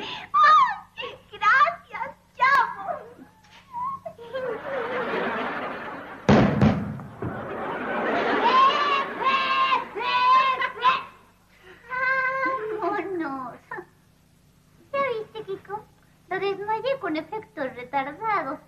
¡Ay! Gracias, chavo. ¡Vámonos! ¿Ya viste, Kiko? Lo desmayé con efectos retardados.